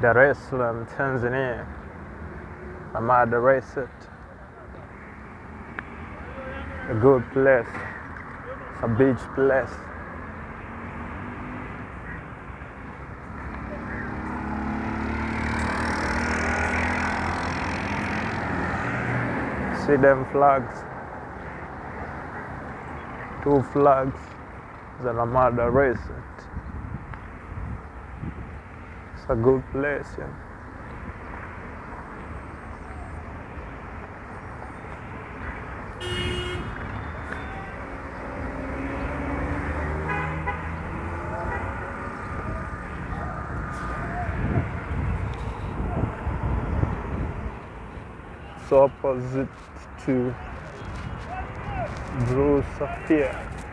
Dar es Salaam, Tanzania. I'm at the Reset. A good place. A beach place. See them flags? Two flags the Reset. A good place, yeah. So opposite to Blue Sapphire.